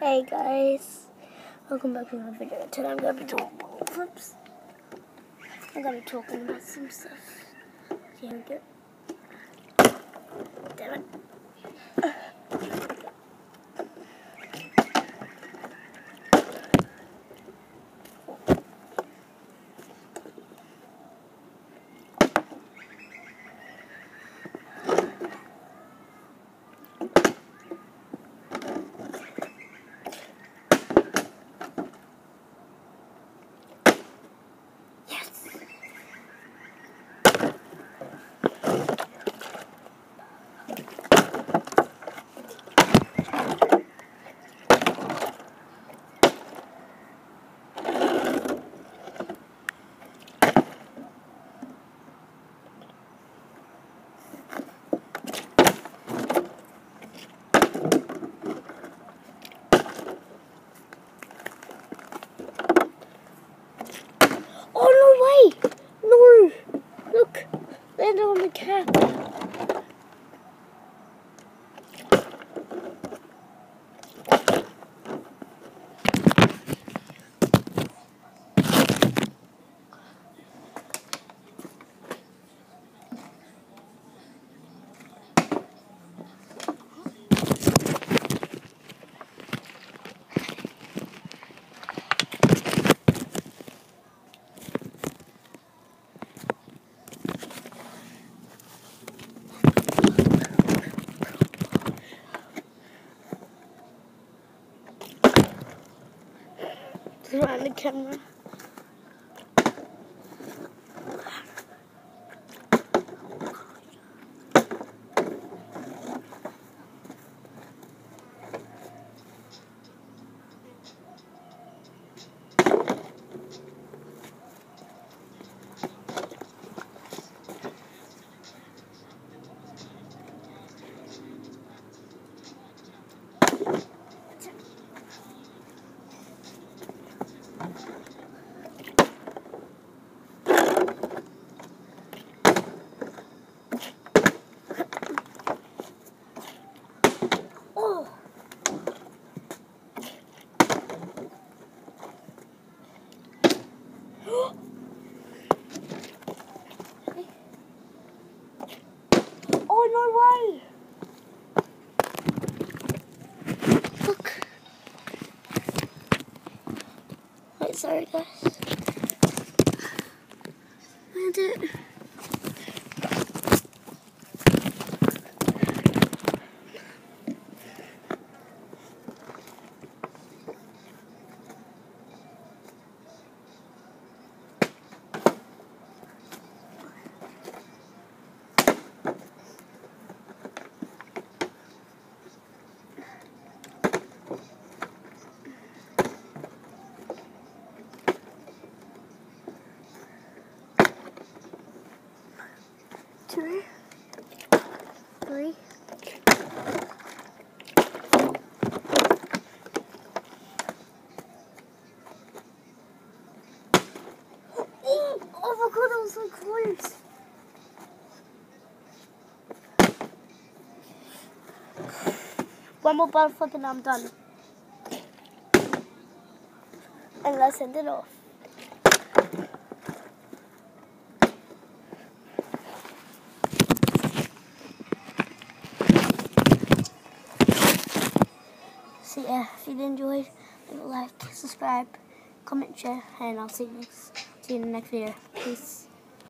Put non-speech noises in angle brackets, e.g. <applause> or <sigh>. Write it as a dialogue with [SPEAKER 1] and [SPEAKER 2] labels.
[SPEAKER 1] Hey guys, welcome back to my video. Today I'm gonna be doing flips. I'm gonna be talking about some stuff. Here we go. Damn it. Yes. Oh no way! No! Look! Landed on the cap. Around the camera. <gasps> oh no way! Look. Wait, sorry guys. I did it. Two, three. Oh, oh my god, was so close. One more flip and I'm done. And let's send it off. So yeah, if you enjoyed, leave a like, subscribe, comment, share, and I'll see you next see you in the next video. Peace.